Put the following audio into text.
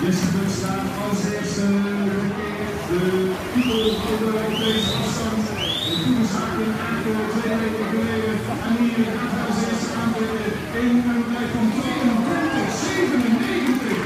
Jesse Jessica staat als eerste de titel onder op deze afstand. De toerzaak in Aken twee weken geleden. En hier gaat als eerste aan de 1 en blijft